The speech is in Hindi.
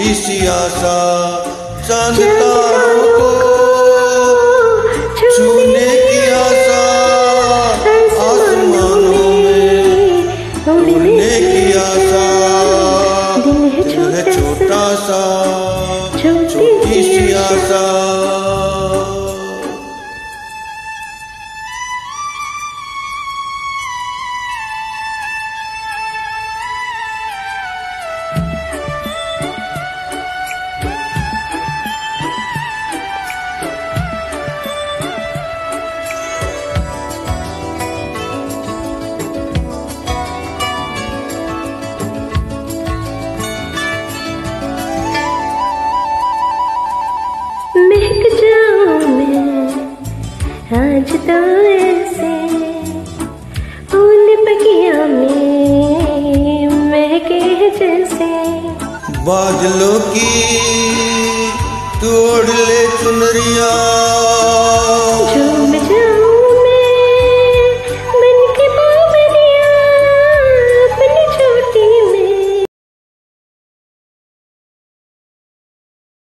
भोली सी आशा चाँद तारों को छूने की आशा आसमानों में उड़ने की आशा। दिल है छोटा सा छोटी सी आशा। में जैसे। बादलों की तोड़ ले चुनरिया।